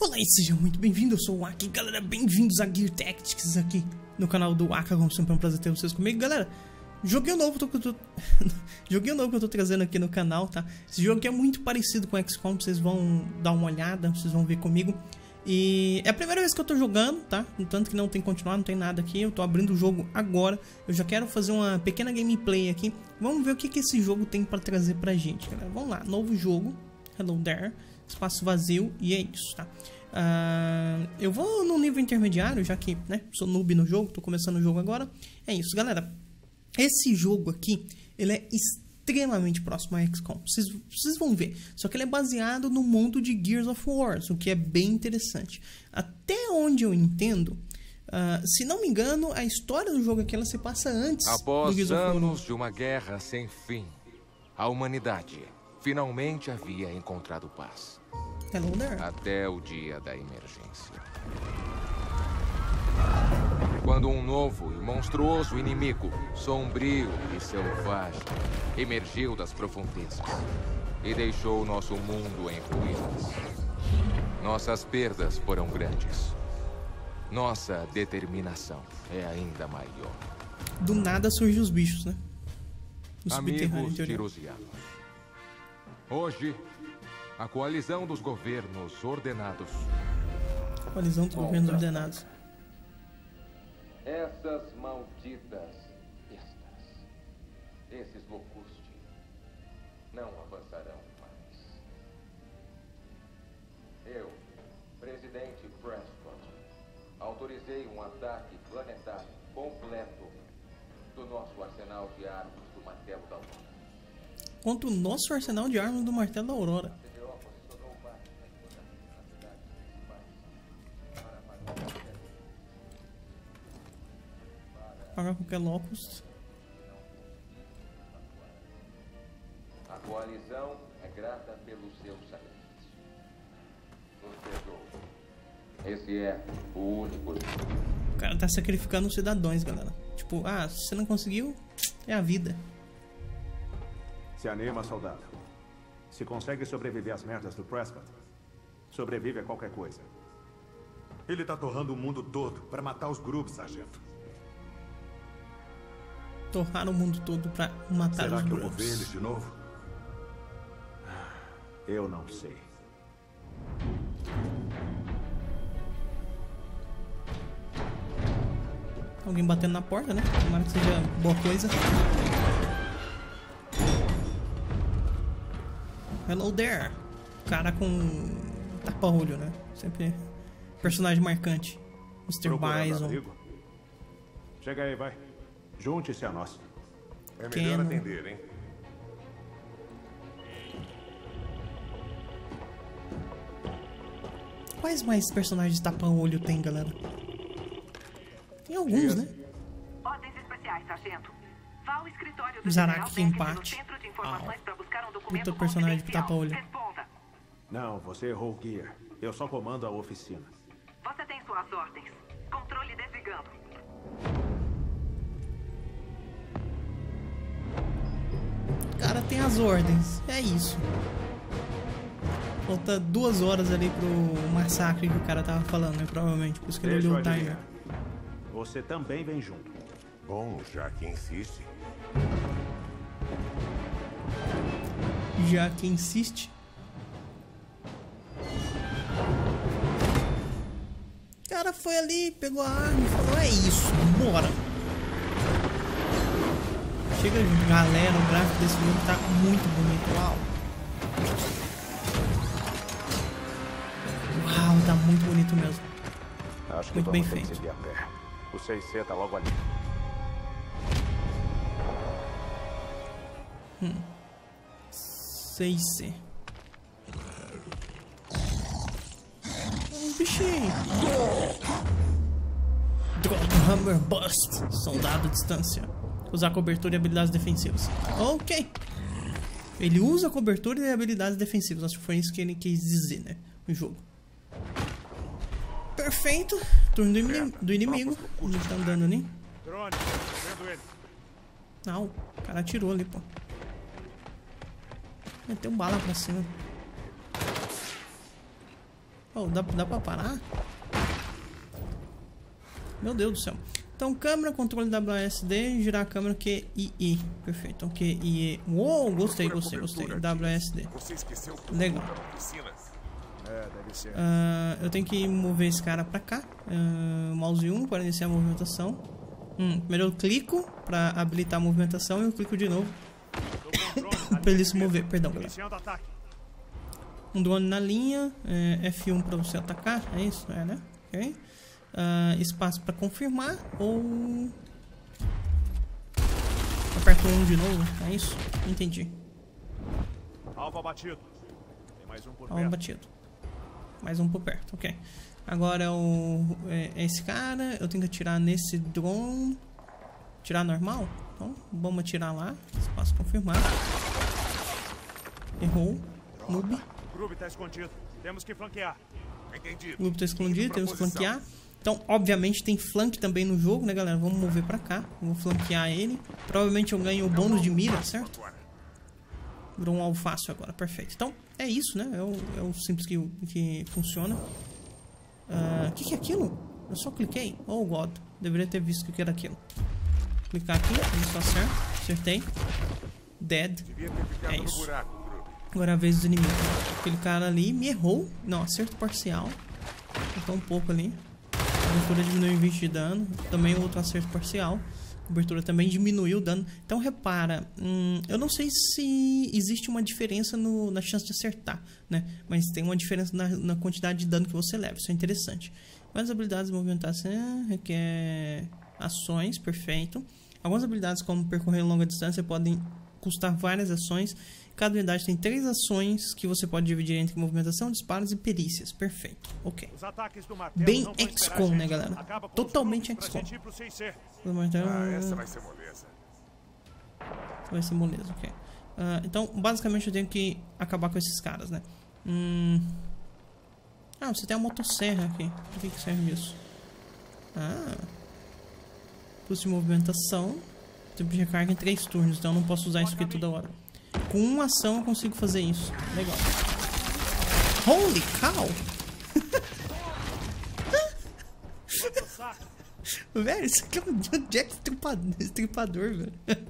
Olá e sejam muito bem-vindos, eu sou o Aki, galera, bem-vindos a Gear Tactics aqui no canal do Aka, como sempre é um prazer ter vocês comigo, galera. Joguinho novo que eu tô... joguinho novo que eu tô trazendo aqui no canal, tá? Esse jogo aqui é muito parecido com XCOM, vocês vão dar uma olhada, vocês vão ver comigo. E é a primeira vez que eu tô jogando, tá? Tanto que não tem continuar, não tem nada aqui, eu tô abrindo o jogo agora. Eu já quero fazer uma pequena gameplay aqui. Vamos ver o que, que esse jogo tem pra trazer pra gente, galera. Vamos lá, novo jogo, Hello There espaço vazio e é isso, tá? Uh, eu vou no nível intermediário, já que né, sou noob no jogo, tô começando o jogo agora. É isso, galera. Esse jogo aqui, ele é extremamente próximo a XCOM. Vocês, vocês vão ver. Só que ele é baseado no mundo de Gears of War, o que é bem interessante. Até onde eu entendo, uh, se não me engano, a história do jogo aqui ela se passa antes Após do Gears of War. anos de uma guerra sem fim, a humanidade finalmente havia encontrado paz. Hello there. Até o dia da emergência. Quando um novo e monstruoso inimigo, sombrio e selvagem, emergiu das profundezas e deixou nosso mundo em ruínas. Nossas perdas foram grandes. Nossa determinação é ainda maior. Do nada surgem os bichos, né? No Amigos tirusianos. Hoje, a coalizão dos governos ordenados Coalizão dos governos ordenados. Essas malditas bestas, esses locusti, não avançarão mais. Eu, presidente Prescott, autorizei um ataque planetário completo do nosso arsenal de armas do Martelo da Lua. Contra o nosso arsenal de armas do Martelo da Aurora. Pagar qualquer locus. A coalizão é grata pelo seu sacrifício. Nos. Esse é o único. O cara tá sacrificando os cidadãos, galera. Tipo, ah, se você não conseguiu, é a vida. Se anima, soldado. Se consegue sobreviver às merdas do Prescott, sobrevive a qualquer coisa. Ele tá torrando o mundo todo para matar os grupos, sargento. Torrar o mundo todo pra matar Será os que eu vou ver eles de novo? Eu não sei. Alguém batendo na porta, né? Tomara que seja boa coisa. Hello there. Cara com tapa-olho, né? Sempre personagem marcante. Mr. Procurando Bison. abrigo? Chega aí, vai. Junte-se a nós. É Quem melhor atender, hein? Quais mais personagens tapa-olho tem, galera? Tem alguns, né? Ordens especiais, sargento. Vá ao escritório do Zaraki Ah, para buscar um documento puta personagem que tapa-olho. Responda. Não, você errou o gear. Eu só comando a oficina. Você tem suas ordens. O cara tem as ordens. É isso. Falta duas horas ali pro massacre que o cara tava falando, né? Provavelmente. Por isso que ele Deixa olhou o timer. Você também vem junto. Bom, já que insiste. Já que insiste. O cara foi ali, pegou a arma e falou: É isso, bora. Chega, galera, o gráfico desse jogo tá muito bonito. Uau. Uau, tá muito bonito mesmo. Acho Muito bem feito. O 6C tá logo ali. Sei se. Um bichinho. Drop Hammer Bust. Soldado à distância. Usar cobertura e habilidades defensivas. Ok. Ele usa cobertura e habilidades defensivas. Acho que foi isso que ele quis dizer, né? No jogo. Perfeito. Turno do, do inimigo. Ele tá andando ali. Não, o cara atirou ali, pô. Meteu bala pra cima. Oh, dá, dá pra parar? Meu Deus do céu. Então, câmera, controle WSD, girar a câmera QII. Perfeito. Então, QIE. Uou, gostei, gostei, gostei. WSD. Legal. Ah, eu tenho que mover esse cara pra cá. Ah, mouse 1 para iniciar a movimentação. Hum, primeiro eu clico pra habilitar a movimentação e eu clico de novo pra ele se mover. Perdão, ataque. Um drone na linha, é, F1 para você atacar, é isso? É, né? Ok. Ah, espaço para confirmar ou. Aperto 1 de novo, é isso? Entendi. Alvo abatido. Tem mais um por Alvo perto. batido. Mais um por perto, ok. Agora é, o, é, é esse cara, eu tenho que atirar nesse drone. Tirar normal? Então, vamos atirar lá. Espaço confirmar. Errou. Noob. Grube tá escondido. Temos que flanquear. Entendido. Grupo tá escondido, temos que flanquear. Então, obviamente, tem flank também no jogo, né, galera? Vamos mover pra cá. Vou flanquear ele. Provavelmente eu ganho o bônus de mira, certo? Virou um fácil agora, perfeito. Então, é isso, né? É o, é o simples que, que funciona. O que, que é aquilo? Eu só cliquei. Oh, God. Deveria ter visto o que era aquilo. Clicar aqui, isso certo. Acertei. Dead. É isso. Agora é a vez dos inimigos. Aquele cara ali me errou. Não, acerto parcial. Acertou um pouco ali. Cobertura diminuiu em 20 de dano. Também outro acerto parcial. Cobertura também diminuiu o dano. Então repara, hum, eu não sei se existe uma diferença no- na chance de acertar, né? Mas tem uma diferença na, na quantidade de dano que você leva. Isso é interessante. Mas habilidades de movimentação requer ações, perfeito. Algumas habilidades, como percorrer longa distância, podem custar várias ações. Cada unidade tem três ações que você pode dividir entre movimentação, disparos e perícias. Perfeito. Ok. Os ataques do martelo Bem XCOM, né, galera? Totalmente XCOM. pra gente ir pro 6C. Então, Ah, essa vai ser moleza. vai ser moleza, ok. Ah, então, basicamente, eu tenho que acabar com esses caras, né? Hum... Ah, você tem a motosserra aqui. Por que, que serve isso? Ah... Custo de movimentação. Tempo de recarga em 3 turnos, então eu não posso usar isso aqui toda hora. Com uma ação eu consigo fazer isso. Legal. Holy cow! Velho, isso aqui é um Jack Estripador, velho.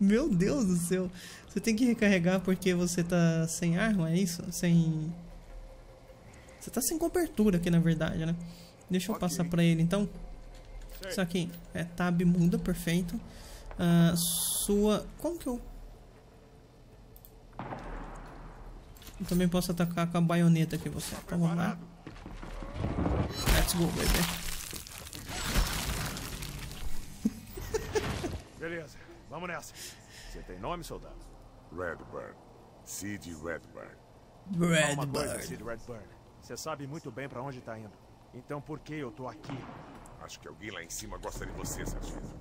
Meu Deus do céu. Você tem que recarregar porque você tá sem arma, é isso? Sem. Você tá sem cobertura aqui, na verdade, né? Deixa eu Ok. passar pra ele então. Isso aqui é tab muda, perfeito. Ah, sua. Como que eu. Eu também posso atacar com a baioneta aqui você. Então vamos lá. Let's go, baby. Beleza, vamos nessa. Você tem nome, soldado? Redbird. Sid coisa, Redbird. Sid Redbird. Você sabe muito bem pra onde tá indo. Então por que eu tô aqui? Acho que alguém lá em cima gosta de você, sargento.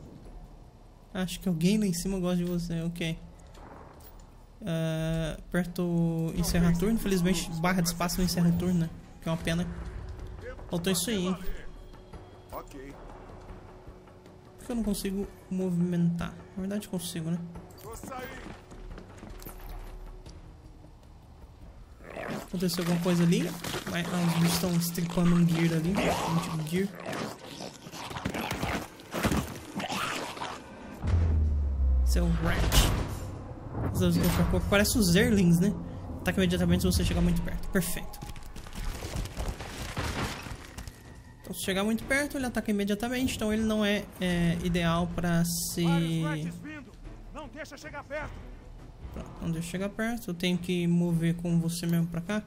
Acho que alguém lá em cima gosta de você, ok. Ah, aperto encerrar turno, infelizmente barra de espaço não encerra turno, né? Que é uma pena. Faltou isso aí, hein? Por que eu não consigo movimentar? Na verdade consigo, né? Aconteceu alguma coisa ali? Mas, ah, os bichos estão estripando um gear ali. Um tipo de gear. Seu rat. Os- os- os- Parece os Zerlings, né? Ataca imediatamente se você chegar muito perto. Perfeito. Então, se chegar muito perto, ele ataca imediatamente. Então, ele não é, é, ideal pra se. Não deixa chegar perto! Pronto, não deixa chegar perto. Eu tenho que mover com você mesmo pra cá.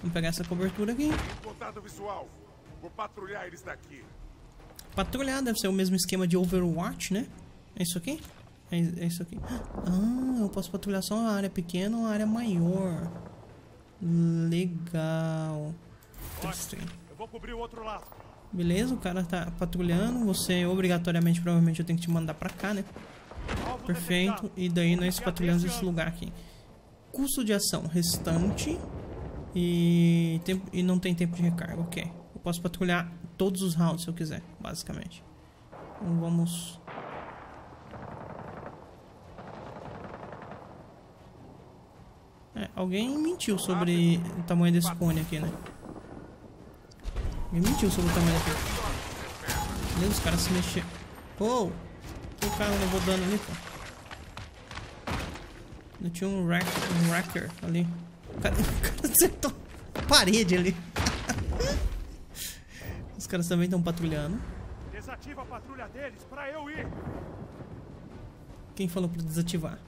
Vamos pegar essa cobertura aqui. Contato visual. Vou patrulhar eles daqui. Patrulhar deve ser o mesmo esquema de Overwatch, né? É isso aqui? É, é isso aqui. Ah, eu posso patrulhar só uma área pequena ou uma área maior. Legal. Estranho. Eu vou cobrir o outro lado. Beleza, o cara tá patrulhando. Você obrigatoriamente, provavelmente, eu tenho que te mandar pra cá, né? Perfeito. E daí nós patrulhamos esse lugar aqui. Custo de ação restante. E, tempo, e não tem tempo de recarga, ok. Eu posso patrulhar todos os rounds se eu quiser, basicamente. Então vamos. Alguém mentiu sobre o tamanho desse cone aqui, né? Me mentiu sobre o tamanho daqui. Meu, os caras se mexeram. Oh! O cara levou dano ali, pô. Ainda tinha um, rack, um wrecker ali. O cara, o cara acertou a parede ali. Os caras também estão patrulhando. Desativa a patrulha deles pra eu ir. Quem falou pra desativar?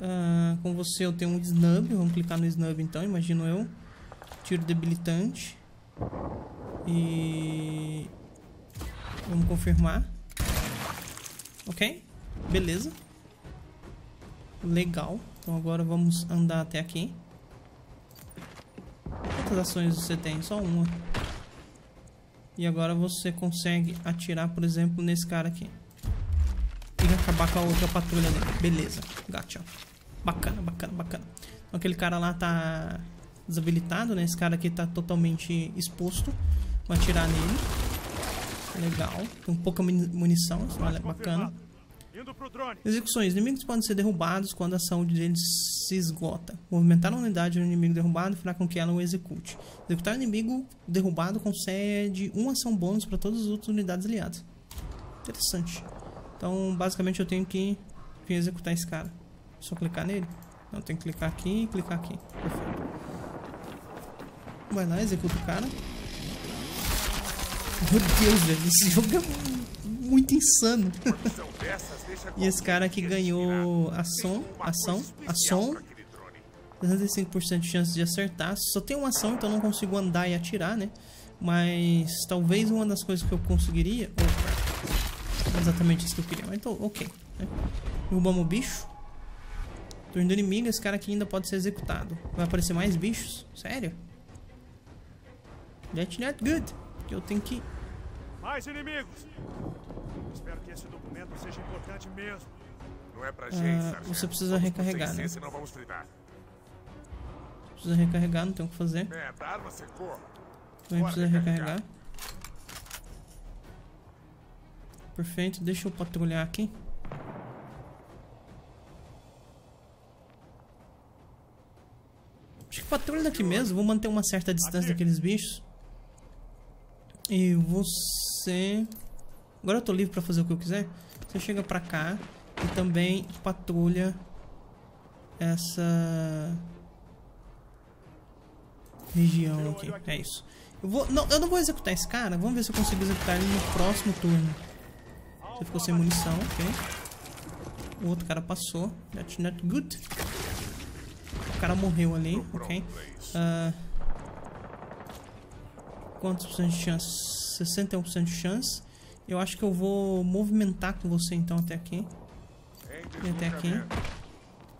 Ah, com você eu tenho um snub. Vamos clicar no snub então, imagino eu. Tiro debilitante. E. Vamos confirmar. Ok? Beleza. Legal. Então agora vamos andar até aqui. Quantas ações você tem? Só uma. E agora você consegue atirar, por exemplo, nesse cara aqui. E acabar com a outra patrulha dele. Beleza. Gotcha. Bacana, bacana, bacana. Então aquele cara lá tá desabilitado, né? Esse cara aqui tá totalmente exposto. Vou atirar nele. Legal. Tem pouca muni- munição. Isso é bacana. Execuções. Inimigos podem ser derrubados quando a saúde deles se esgota. Movimentar a unidade do inimigo derrubado fará com que ela o execute. Executar o inimigo derrubado concede uma ação bônus para todas as outras unidades aliadas. Interessante. Então, basicamente, eu tenho que, que executar esse cara. Só clicar nele? Não, tenho que clicar aqui e clicar aqui. Perfeito. Vai lá, executa o cara. Meu Deus, velho. Esse jogo é mu- muito insano. E esse cara aqui ganhou ação, Tem ação, ação. pra aquele drone. 65% de chance de acertar. Só tem uma ação, então não consigo andar e atirar, né? Mas talvez uma das coisas que eu conseguiria. Opa, não exatamente isso que eu queria, mas então, ok. Né? O bicho. Turno do inimigo, esse cara aqui ainda pode ser executado. Vai aparecer mais bichos? Sério? That's not good. Que eu tenho que. Mais inimigos. Espero que esse documento seja importante mesmo. Não é pra Ah, gente, sargento. você precisa Vamos recarregar, né? Senão vamos fritar. Precisa recarregar, não tem o que fazer. É, a arma secou. Também Bora precisa recarregar. recarregar. Perfeito, deixa eu patrulhar aqui. Acho que patrulha daqui mesmo, vou manter uma certa distância daqueles bichos. E você. Agora eu tô livre pra fazer o que eu quiser. Você chega pra cá e também patrulha essa região aqui. É isso. Eu, vou, não, eu não vou executar esse cara. Vamos ver se eu consigo executar ele no próximo turno. Você ficou sem munição, ok. O outro cara passou. That's not good. O cara morreu ali, ok. Ah, quantos por cento de chance? 61% de chance. Eu acho que eu vou movimentar com você então até aqui. E até aqui.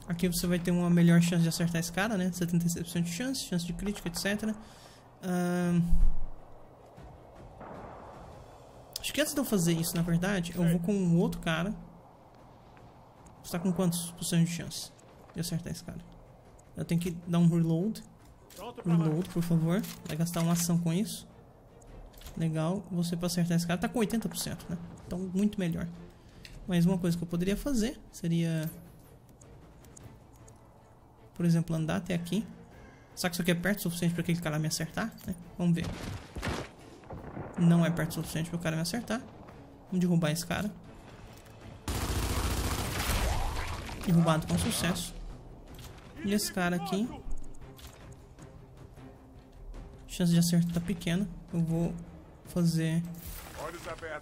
Aqui você vai ter uma melhor chance de acertar esse cara, né? 76% de chance, chance de crítico, etc. Ahn, Acho que antes de eu fazer isso, na verdade, eu vou com um outro cara. Você tá com quantos por cento de chance de acertar esse cara? Eu tenho que dar um reload. Pra. Reload, por favor. Vai gastar uma ação com isso. Legal. Você pra acertar esse cara tá com 80%, né? Então, muito melhor. Mas uma coisa que eu poderia fazer seria... Por exemplo, andar até aqui. Será que isso aqui é perto o suficiente para aquele cara me acertar? né? Vamos ver. Não é perto o suficiente para o cara me acertar. Vamos derrubar esse cara. Derrubado com sucesso. E esse cara aqui... Chance de acerto tá pequena. Eu vou fazer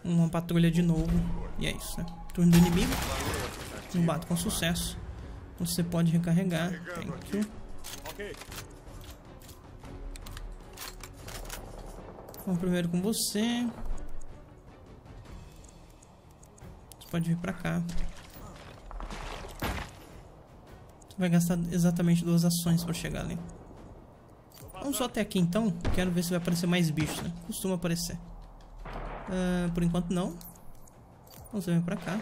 uma patrulha de novo. E é isso, né? Turno do inimigo. Derrubado com sucesso. Você pode recarregar. Thank you. Vamos primeiro com você. Você pode vir pra cá. Você vai gastar exatamente duas ações pra chegar ali. Vamos só até aqui então. Quero ver se vai aparecer mais bichos, né? Costuma aparecer. Ah, por enquanto não. Você vem pra cá.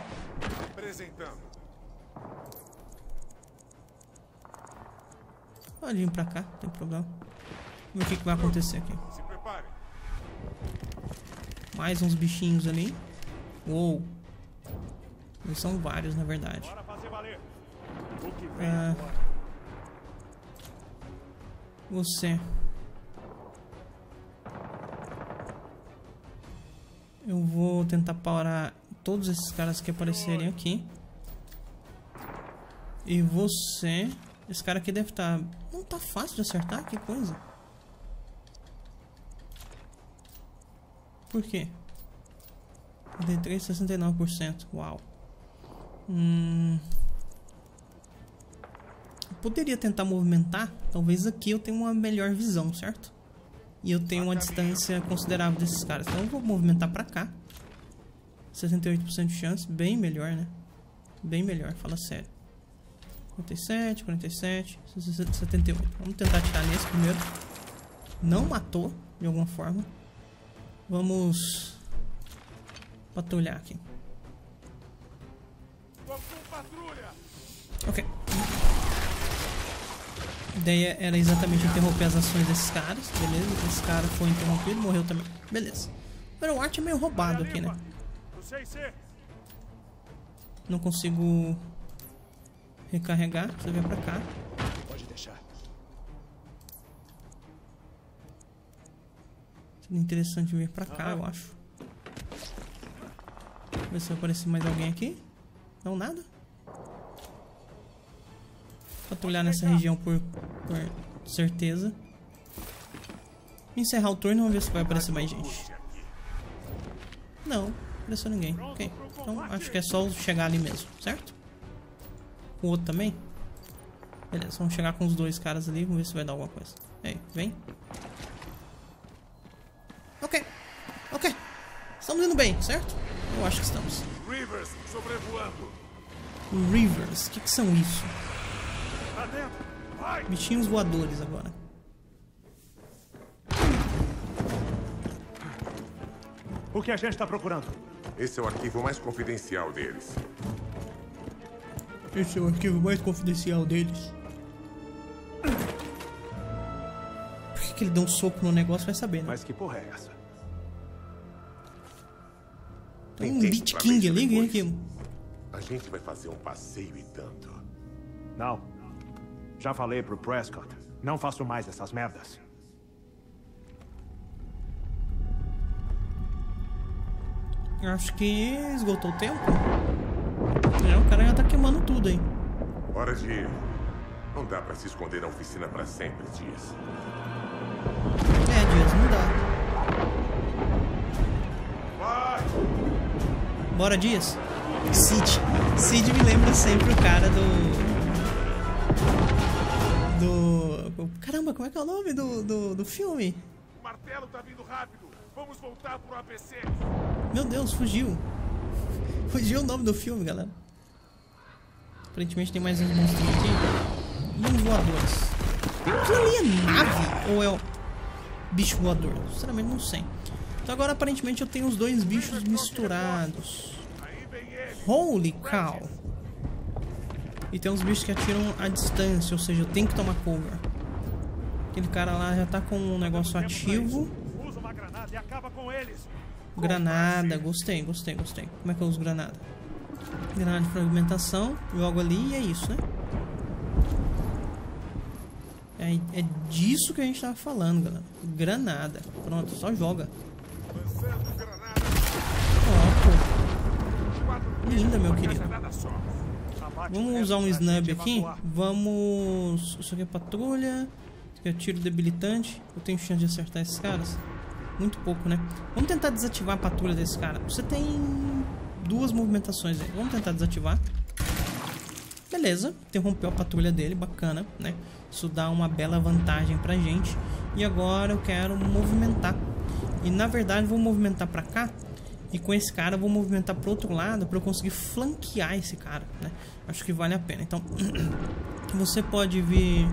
Pode vir pra cá, não tem problema. Vamos ver o que, que vai acontecer aqui. Mais uns bichinhos ali. Uou. Eles são vários, na verdade. Agora. Você. Eu vou tentar parar todos esses caras que aparecerem aqui. E você... Esse cara aqui deve estar... Não tá fácil de acertar? Que coisa. Por quê? 33, 69%. Uau. Hum... Eu poderia tentar movimentar. Talvez aqui eu tenha uma melhor visão, certo? E eu tenho uma distância considerável desses caras. Então eu vou movimentar pra cá. 68% de chance. Bem melhor, né? Bem melhor, fala sério. 57, 47, 78. Vamos tentar atirar nesse primeiro. Não matou, de alguma forma. Vamos patrulhar aqui. Ok. A ideia era exatamente interromper as ações desses caras, beleza? Esse cara foi interrompido, morreu também. Beleza. O arte é meio roubado aqui, né? Não consigo recarregar. Você vem pra cá. Pode deixar. Seria interessante vir pra cá, eu acho. Ver se vai aparecer mais alguém aqui. Não, nada. Patrulhar nessa região por, por certeza. Encerrar o turno, vamos ver se vai aparecer mais gente. Não, apareceu ninguém. Ok, então acho que é só chegar ali mesmo, certo? O outro também? Beleza, vamos chegar com os dois caras ali, vamos ver se vai dar alguma coisa. Aí, vem. Ok, ok. Estamos indo bem, certo? Eu acho que estamos. Rivers sobrevoando. Rivers, o que, que são isso? Bichinhos voadores agora. O que a gente está procurando? Esse é o arquivo mais confidencial deles. Esse é o arquivo mais confidencial deles. Por que, que ele deu um soco no negócio? Vai saber, né? Mas que porra é essa? Tem um Beat King ali, quem é depois. aquilo? A gente vai fazer um passeio e tanto. Não. Já falei pro Prescott. Não faço mais essas merdas. Acho que esgotou o tempo. É, o cara já tá queimando tudo aí. Hora de ir. Não dá pra se esconder na oficina pra sempre, Dias. É, Dias, não dá. Vai! Bora, Dias. Cid. Cid me lembra sempre o cara do. Do. Caramba, como é que é o nome do, do, do filme? O martelo tá vindo rápido. Vamos voltar pro APC. Meu Deus, fugiu. Fugiu o nome do filme, galera. Aparentemente tem mais uns monstros aqui. E uns voadores. Aquilo ali é nave ou é o bicho voador? Sinceramente não sei. Então agora aparentemente eu tenho os dois bichos misturados. Holy cow! E tem uns bichos que atiram a distância, ou seja, eu tenho que tomar cover. Aquele cara lá já tá com um negócio ativo. Usa uma granada e acaba com eles. Granada, gostei, gostei, gostei. Como é que eu uso granada? Granada de fragmentação, jogo ali e é isso, né? É, é disso que a gente tava falando, galera. Granada. Pronto, só joga. Ó, pô. Linda, meu querido. Vamos usar um pra snub gente aqui. Vamos. Isso aqui é patrulha. Isso aqui é tiro debilitante. Eu tenho chance de acertar esses caras? Muito pouco, né? Vamos tentar desativar a patrulha desse cara. Você tem duas movimentações aí. Vamos tentar desativar. Beleza, interrompeu a patrulha dele, bacana, né? Isso dá uma bela vantagem pra gente. E agora eu quero movimentar. E na verdade vou movimentar pra cá. E com esse cara eu vou movimentar pro outro lado pra eu conseguir flanquear esse cara, né? Acho que vale a pena. Então, você pode vir...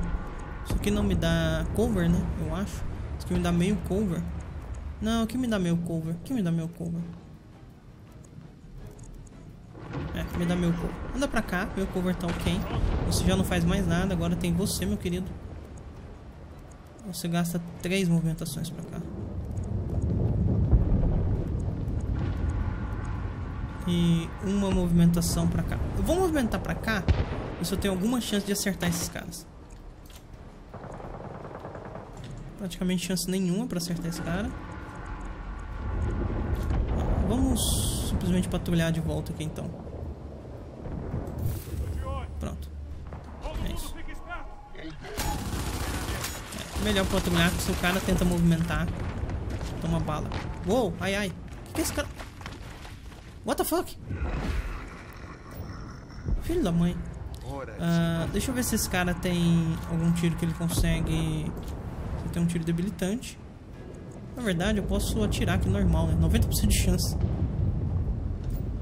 Isso aqui não me dá cover, né? Eu acho. Isso aqui me dá meio cover. Não, o que me dá meio cover? O que me dá meio cover? É, me dá meu cover. Anda pra cá, meu cover tá ok. Você já não faz mais nada, agora tem você, meu querido. Você gasta três movimentações pra cá. E uma movimentação pra cá. Eu vou movimentar pra cá, se eu tenho alguma chance de acertar esses caras. Praticamente chance nenhuma pra acertar esse cara. Vamos simplesmente patrulhar de volta aqui então. Pronto. É isso. É melhor patrulhar se o cara tenta movimentar, toma bala. Uou, ai ai. Que que é esse cara? What the fuck? Filho da mãe. Ah, deixa eu ver se esse cara tem algum tiro que ele consegue. Se tem um tiro debilitante. Na verdade, eu posso atirar aqui normal, né? 90% de chance.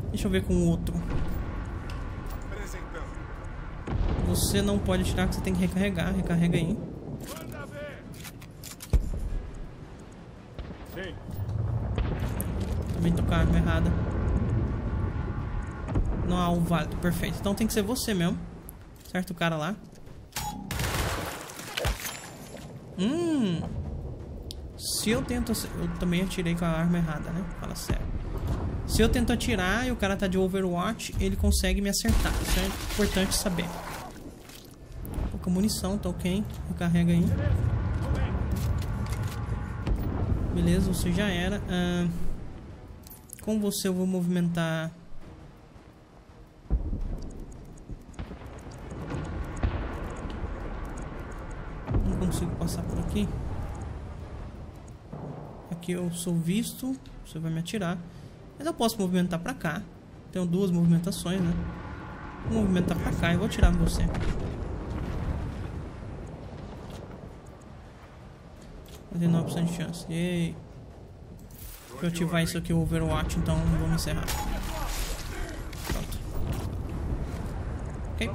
Deixa eu ver com o outro. Você não pode atirar, que você tem que recarregar. Recarrega aí. Também com a arma errada. Não há o válido, perfeito. Então tem que ser você mesmo. Certo o cara lá. Hum. Se eu tento. Eu também atirei com a arma errada, né? Fala sério. Se eu tento atirar e o cara tá de Overwatch, ele consegue me acertar. Isso é importante saber. Pouca munição, tá ok. Recarrega aí. Beleza, você já era. Ah, com você eu vou movimentar. Não consigo passar por aqui. Aqui eu sou visto. Você vai me atirar. Mas eu posso movimentar pra cá. Tenho duas movimentações, né? Vou movimentar pra cá e vou atirar você. Tem 9% de chance. Yay. Deixa eu ativar isso aqui, o Overwatch, então vamos encerrar. Pronto. Ok.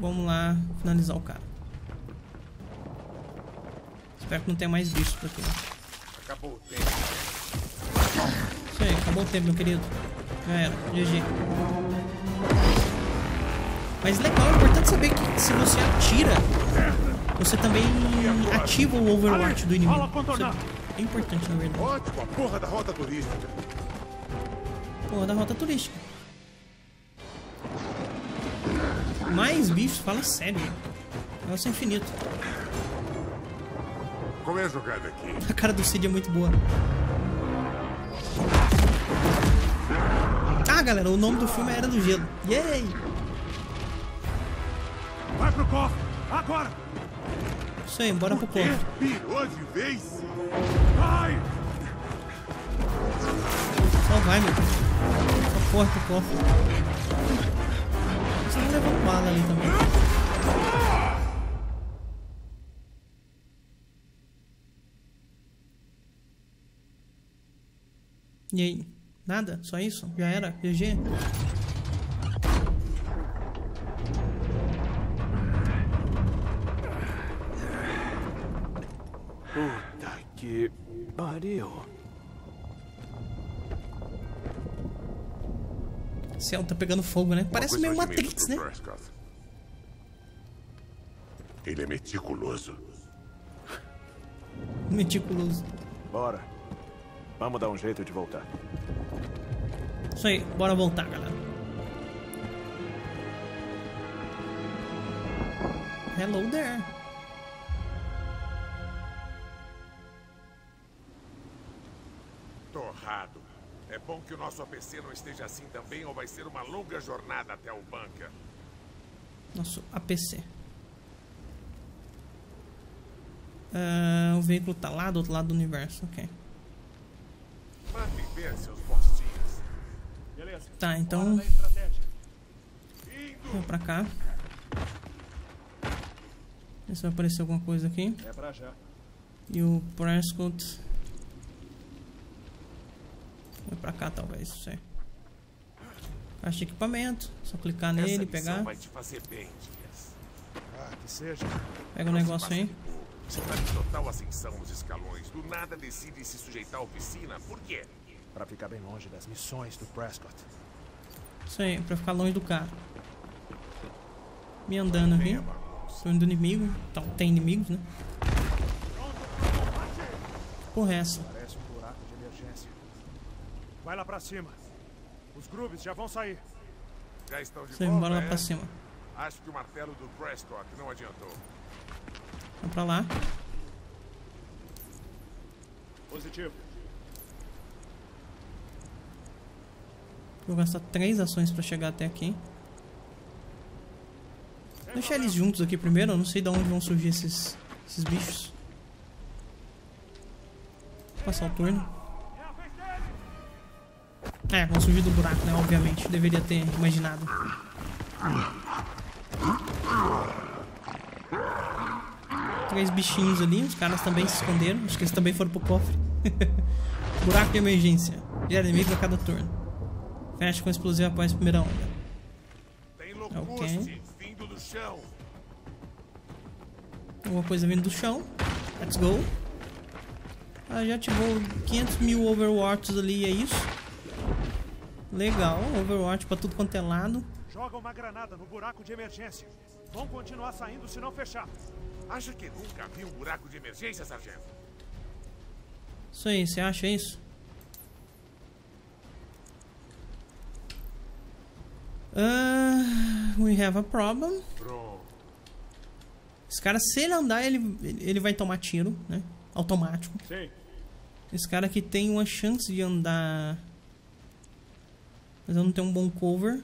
Vamos lá finalizar o cara. Espero que não tenha mais bichos por aqui. Acabou o tempo. Isso aí, acabou o tempo, meu querido. Já era, GG. Mas legal, é importante saber que se você atira, você também ativa o Overwatch do inimigo. É importante, na verdade. Ótimo, a porra da rota turística. Porra da rota turística. Mais bichos, fala sério. Negócio é infinito. Qual é a jogada aqui? A cara do Cid é muito boa. Ah, galera, o nome do filme é Era do Gelo. Yay! Vai pro cofre. Agora. Isso aí, bora pro cofre. Pirou de vez? Vai. Só vai, meu. Só corre pro cofre. Vocês estão levando bala ali também. E aí? Nada? Só isso? Já era? GG? Puta que pariu. Céu tá pegando fogo, né? Parece meio Matrix, né? Prescott. Ele é meticuloso. Meticuloso. Bora. Vamos dar um jeito de voltar. Isso aí, bora voltar, galera. Hello there. Torrado. É bom que o nosso APC não esteja assim também, ou vai ser uma longa jornada até o bunker. Nosso APC. Ah, o veículo tá lá do outro lado do universo, ok. Ver seus bostinhos. Beleza. Tá, então vou pra cá. Ver se vai aparecer alguma coisa aqui. É pra já. E o Prescott. Vai pra cá, talvez, não sei. Caixa de equipamento. Só clicar nele, Essa missão pegar. vai te fazer bem, Dias. Ah, que seja. Pega o negócio aí. Você tá em total ascensão nos escalões. Do nada decide se sujeitar à oficina. Por quê? Pra ficar bem longe das missões do Prescott. Isso aí, pra ficar longe do cara. Me andando aqui. Tô indo do inimigo. Então, tem inimigos, né? Porra, é essa? Parece um buraco de emergência. Vai lá pra cima. Os grubes já vão sair. Já estão de Isso aí, volta, bora lá é? pra cima. Acho que o martelo do Prescott não adiantou. Vamos pra lá. Positivo. Vou gastar três ações pra chegar até aqui. Deixar eles juntos aqui primeiro, eu não sei de onde vão surgir esses, esses bichos. Vou passar o turno. É, vão surgir do buraco, né? Obviamente, deveria ter imaginado. Três bichinhos ali, os caras também se esconderam. Acho que eles também foram pro cofre. buraco de emergência. Gera inimigos a cada turno. Com explosivo após a primeira onda. Tem locuste vindo do chão. Alguma coisa vindo do chão. Let's go. Ah, já ativou 500 mil Overwatches ali, é isso. Legal, Overwatch pra tudo quanto é lado. Joga uma granada no buraco de emergência. Vão continuar saindo se não fechar. Acha que nunca viu um buraco de emergência, sargento? Isso aí, você acha isso? Uh, we have a problem. Esse cara, se ele andar, ele, ele vai tomar tiro, né? Automático. Sim. Esse cara aqui tem uma chance de andar. Mas eu não tenho um bom cover.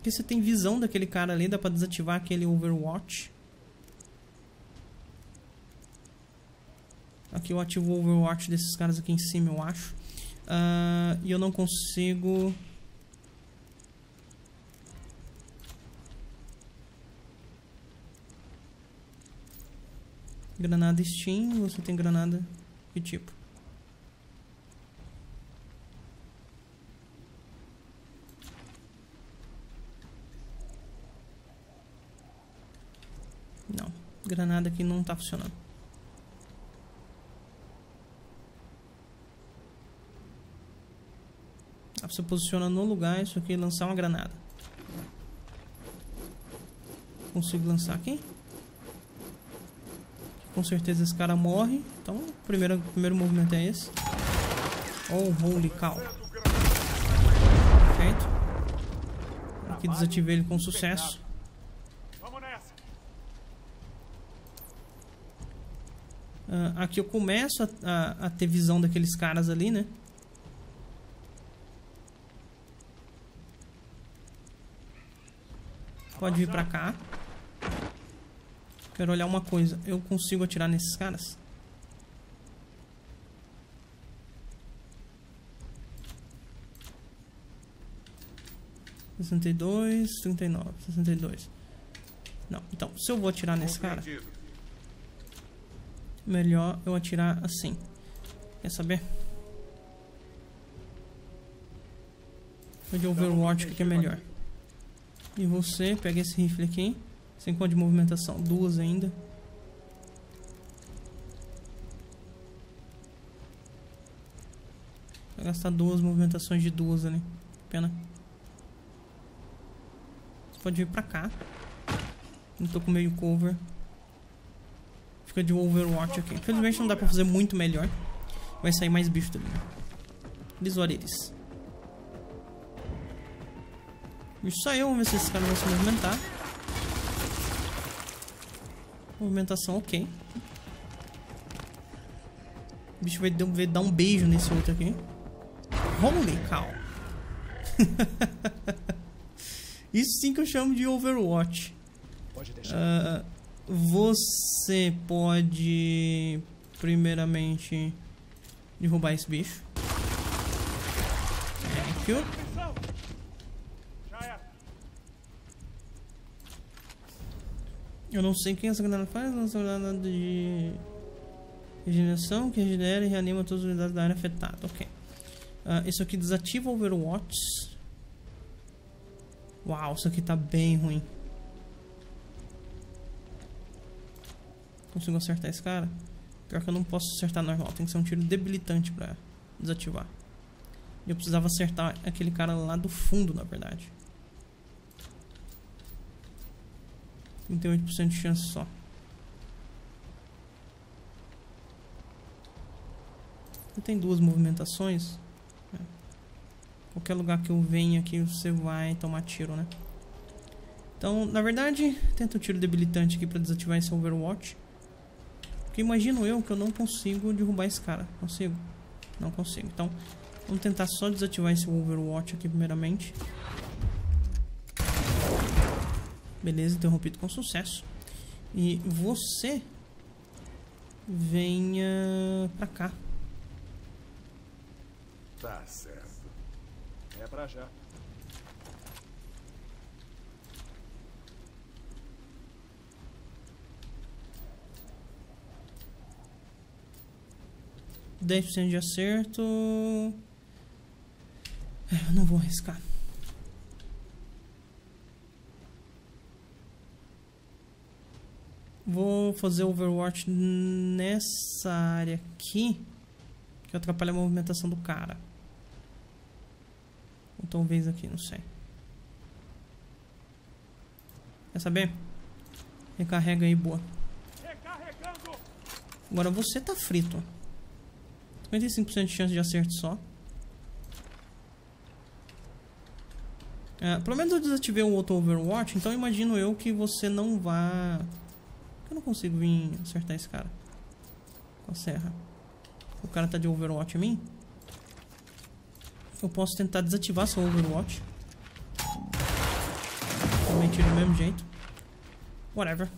Aqui você tem visão daquele cara ali, dá pra desativar aquele Overwatch. Aqui eu ativo o Overwatch desses caras aqui em cima, eu acho. Uh, e eu não consigo... Granada Steam, você tem granada que tipo? Não, granada aqui não tá funcionando. Você posiciona no lugar isso aqui e lançar uma granada. Consigo lançar aqui? Com certeza esse cara morre. Então, o primeiro, primeiro movimento é esse. Oh, holy cow. Perfeito. Aqui desativei ele com sucesso. Uh, aqui eu começo a, a, a ter visão daqueles caras ali, né? Pode vir pra cá. Quero olhar uma coisa. Eu consigo atirar nesses caras? Sessenta e dois, trinta e nove, sessenta e dois. Não, então, se eu vou atirar nesse cara, melhor eu atirar assim. Quer saber? Vou de Overwatch, o que é melhor? E você, pega esse rifle aqui. Sem conta de movimentação. Duas ainda. Vai gastar duas movimentações de duas ali. Pena. Você pode vir pra cá. Não tô com meio cover. Fica de Overwatch aqui. Infelizmente não dá pra fazer muito melhor. Vai sair mais bicho dali. Eles eles. Bicho saiu, vamos ver se esse cara vai se movimentar. Movimentação ok. O bicho vai dar- vai dar um beijo nesse outro aqui. Holy cow! Isso sim que eu chamo de Overwatch. Pode. Ah, você pode, primeiramente, derrubar esse bicho. Thank you. Atenção! Já era. Eu não sei o que essa granada faz, lança granada de regeneração que regenera e reanima todas as unidades da área afetada. Ok. Ah, isso aqui desativa Overwatch. Uau, isso aqui tá bem ruim. Consigo acertar esse cara? Pior que eu não posso acertar normal, tem que ser um tiro debilitante pra desativar. E eu precisava acertar aquele cara lá do fundo, na verdade. 38% de chance só. Eu tenho duas movimentações. né? Qualquer lugar que eu venha aqui, você vai tomar tiro, né? Então, na verdade, tenta o tiro debilitante aqui pra desativar esse Overwatch. Porque imagino eu que eu não consigo derrubar esse cara. Consigo? Não consigo. Então, vamos tentar só desativar esse Overwatch aqui primeiramente. Beleza, interrompido com sucesso. E você venha pra cá. Tá certo. É pra já. Dez por cento de acerto. É, eu não vou arriscar. Vou fazer Overwatch nessa área aqui. Que atrapalha a movimentação do cara. Ou talvez aqui, não sei. Quer saber? Recarrega aí, boa. Agora você tá frito. 55% de chance de acerto só. É, pelo menos eu desativei o outro Overwatch, então imagino eu que você não vá... Eu não consigo vir acertar esse cara. Com a serra. O cara tá de Overwatch em mim. Eu posso tentar desativar seu Overwatch. Também tiro do mesmo jeito. Whatever.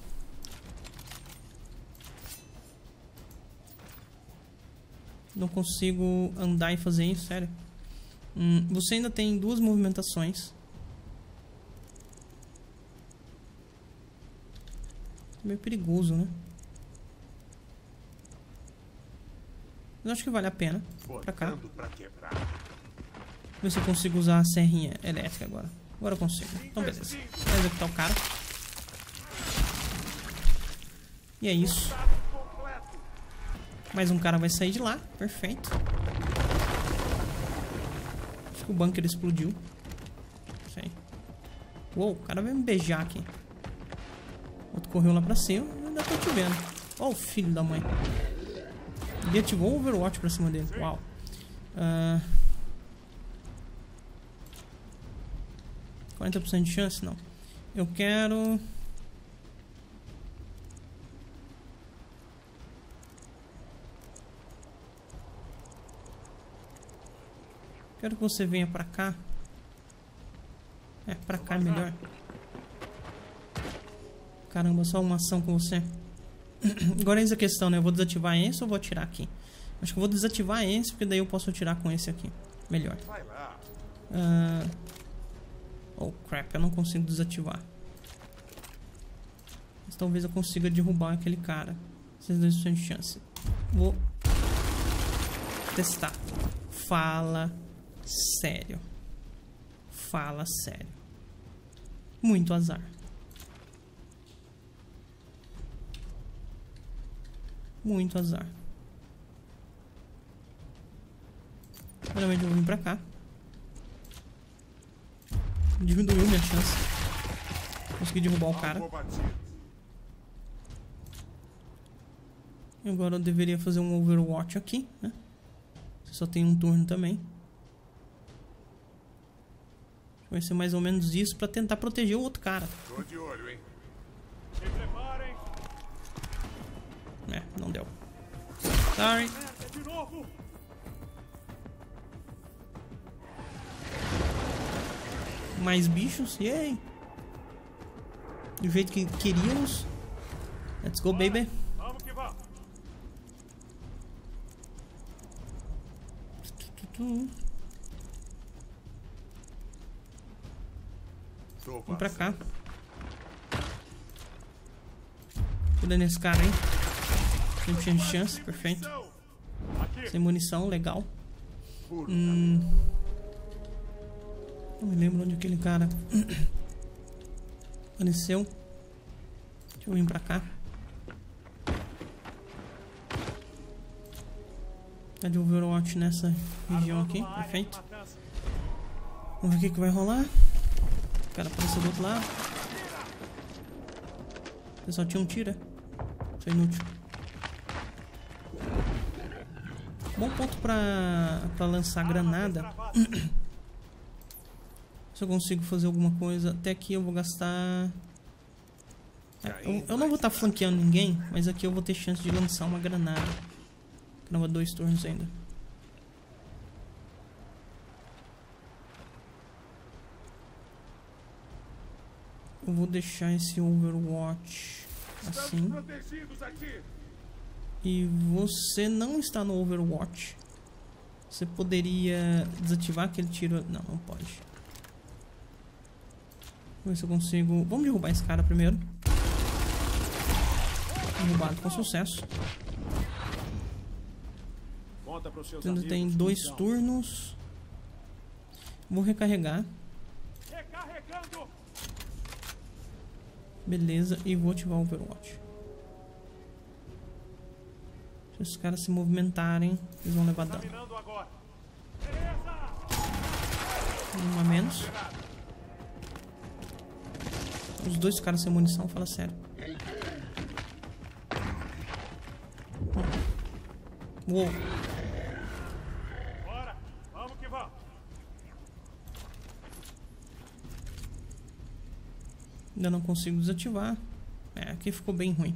Não consigo andar e fazer isso, sério. Hum, você ainda tem duas movimentações. Meio perigoso, né? Mas acho que vale a pena. Pra cá. Ver se eu consigo usar a serrinha elétrica agora. Agora eu consigo. Então beleza. Vou executar o cara. E é isso. Mais um cara vai sair de lá. Perfeito. Acho que o bunker explodiu. Sei. Uou, o cara vai me beijar aqui. Outro correu lá pra cima. Ainda tô te vendo. Ó o filho da mãe. Ele ativou o Overwatch pra cima dele. Uau. Ah... 40% de chance? Não. Eu quero... Quero que você venha pra cá. É, pra cá é melhor. Caramba, só uma ação com você. Agora eis a questão, né? Eu vou desativar esse ou vou atirar aqui? Acho que eu vou desativar esse, porque daí eu posso atirar com esse aqui. Melhor. Ah, Oh crap, eu não consigo desativar. Mas talvez eu consiga derrubar aquele cara. 62% de chance. Vou testar. Fala sério. Fala sério. Muito azar. Muito azar. Primeiramente eu vou vir pra cá. Diminuiu minha chance. Consegui derrubar o cara. Agora eu deveria fazer um Overwatch aqui, né? Você só tem um turno também. Vai ser mais ou menos isso pra tentar proteger o outro cara. Tô de olho, hein? É, não deu. Sorry. Mais bichos, yay! Do jeito que queríamos. Let's go, baby. Vamos pra cá. Cuida nesse cara, hein? 100% de chance, perfeito. Sem munição, legal. Hum. Não me lembro onde aquele cara apareceu. Deixa eu vir pra cá. Tá de Overwatch nessa região aqui, perfeito. Vamos ver o que, que vai rolar. O cara apareceu do outro lado. O pessoal tinha um tira. Isso é inútil. Bom ponto pra, pra lançar granada. Se eu consigo fazer alguma coisa. Até aqui eu vou gastar Eu, eu não vou estar flanqueando ninguém, mas aqui eu vou ter chance de lançar uma granada. Caramba, dois turnos ainda. Eu vou deixar esse Overwatch assim. E você não está no Overwatch. Você poderia desativar aquele tiro. Não, não pode. Vamos ver se eu consigo. Vamos derrubar esse cara primeiro. Derrubado com sucesso. Ainda amigos tem dois são. turnos. Vou recarregar. Beleza. E vou ativar o Overwatch. Se os caras se movimentarem, eles vão levar dano. Um a menos. Os dois caras sem munição, fala sério. Uou. Bora. Vamos que vamos. Ainda não consigo desativar. É, aqui ficou bem ruim.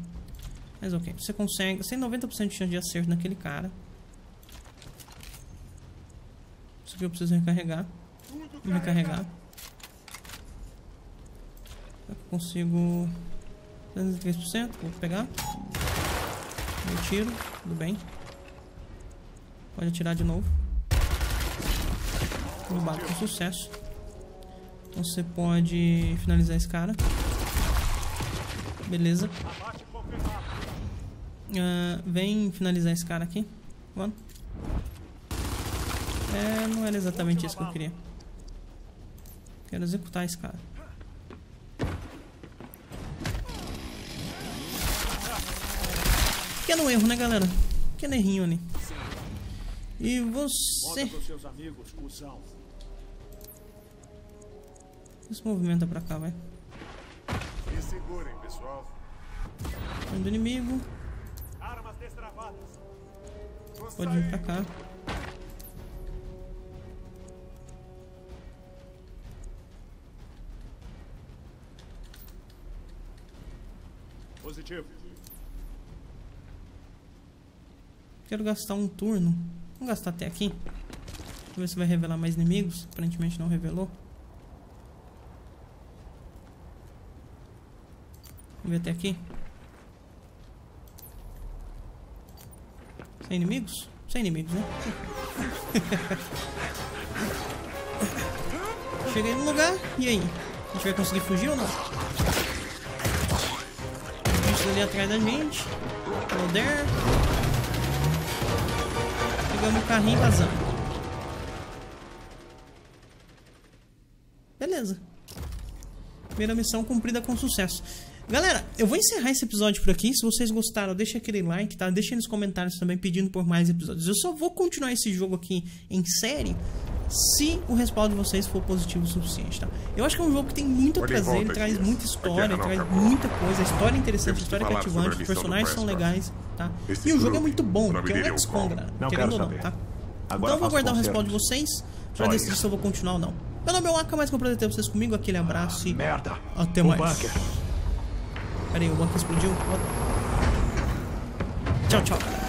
Mas ok, você consegue. Você tem 90% de chance de acerto naquele cara. Isso aqui eu preciso recarregar. Vou recarregar. Eu consigo. 3%, vou pegar. Eu tiro, tudo bem. Pode atirar de novo. Derrubado com sucesso. Então você pode finalizar esse cara. Beleza. Ah, vem finalizar esse cara aqui. Vamos. É, não era exatamente isso que eu queria. Quero executar esse cara. Pequeno erro, né, galera? Pequeno errinho ali. E você... Conta pros seus amigos, cuzão. Se movimenta pra cá, vai. Segurem, pessoal. Do inimigo. Pode vir pra cá. Positivo. Quero gastar um turno. Vamos gastar até aqui. Vamos ver se vai revelar mais inimigos. Aparentemente não revelou. Vamos ver até aqui. Sem inimigos? Sem inimigos, né? Cheguei no lugar. E aí? A gente vai conseguir fugir ou não? Bichos ali atrás da gente. There. Pegamos o carrinho vazamos. Beleza. Primeira missão cumprida com sucesso. Galera, eu vou encerrar esse episódio por aqui. Se vocês gostaram, deixa aquele like, tá? Deixa nos comentários também pedindo por mais episódios. Eu só vou continuar esse jogo aqui em série se o respaldo de vocês for positivo o suficiente, tá? Eu acho que é um jogo que tem muito a trazer, ele traz muita história, traz acabou. muita coisa, a história é interessante, a história é cativante, os personagens são legais, tá? Esse E o jogo é muito bom, que é um é XCOM. Não Querendo ou não, tá? Agora então eu vou faço guardar o respaldo de vocês pra decidir isso. se eu vou continuar ou não. Meu nome é Waka, mais que um prazer ter vocês comigo. Aquele abraço e Merda. até O mais. Bunker. Pera aí, o banco explodiu? Tchau, tchau.